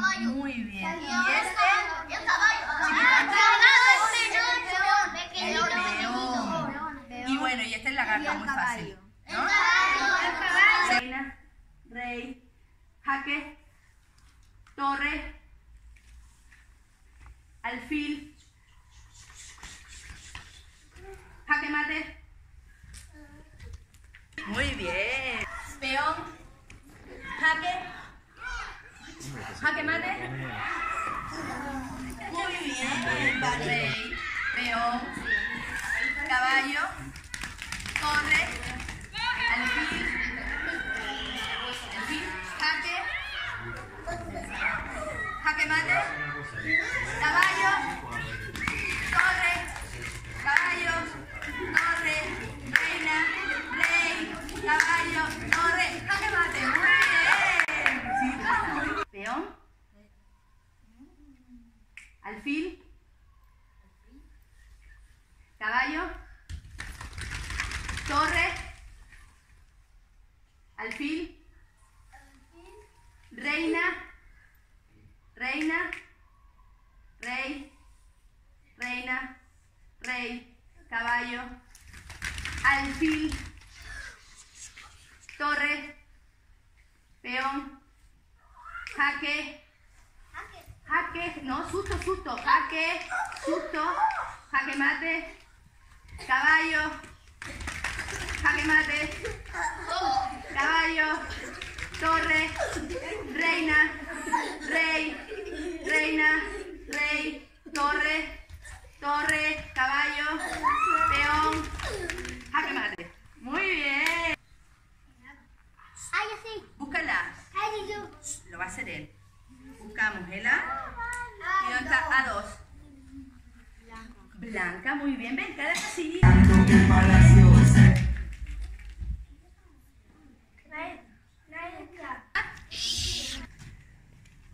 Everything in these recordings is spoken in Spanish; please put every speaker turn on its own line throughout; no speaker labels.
caballo.
Muy bien.
Y
Y
este,
este,
el caballo.
y bueno, y este es lagarto, muy fácil. ¿no? Reina, rey, jaque, torre, alfil, jaque mate. Muy bien. Peón, jaque, jaque mate. Muy bien. Rey, peón, caballo, torre, alfil, alfil, jaque, jaque mate, caballo, torre, caballo, torre, reina, rey, caballo, torre, jaque mate. Muy bien. Chicas, muy bien. Peón, alfil, caballo, torre, alfil, reina, reina, rey, reina, rey, caballo, alfil, torre, peón, jaque, jaque, no, susto, susto, jaque, susto, jaque mate, caballo, jaque mate, caballo, torre, reina, rey, reina, rey, torre, torre, caballo, peón, jaque mate. Muy bien.
Ay, así.
Búscala.
Ay, yo.
Lo va a hacer él. Buscamos el A. ¿Y dónde está? A2. Blanca, muy bien. Ven, cada casillita.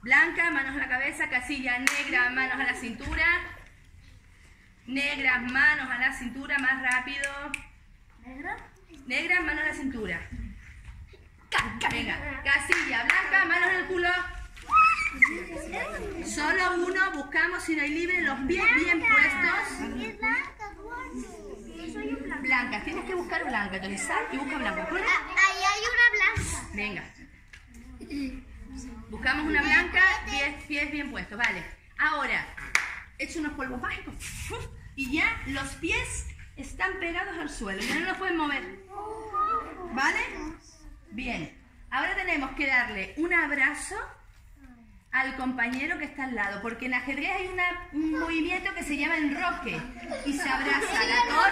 Blanca, manos a la cabeza, casilla negra, manos a la cintura. Negras, manos a la cintura, más rápido. Negras, manos a la cintura. Venga, casilla blanca, manos en el culo. Buscamos hay libre, los pies bien puestos. Blanca, tienes que buscar blanca, Tolizar, y busca blanca. ¿Cuál es?
Ahí hay una blanca.
Venga. Buscamos una blanca, pies, pies bien puestos, vale. Ahora, echo unos polvos mágicos. Y ya los pies están pegados al suelo, ya no los pueden mover. ¿Vale? Bien. Ahora tenemos que darle un abrazo al compañero que está al lado, porque en ajedrez hay una- un movimiento que se llama enroque y se abraza la torre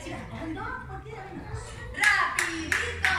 exagerando? ¿Por qué? ¡Rapidito!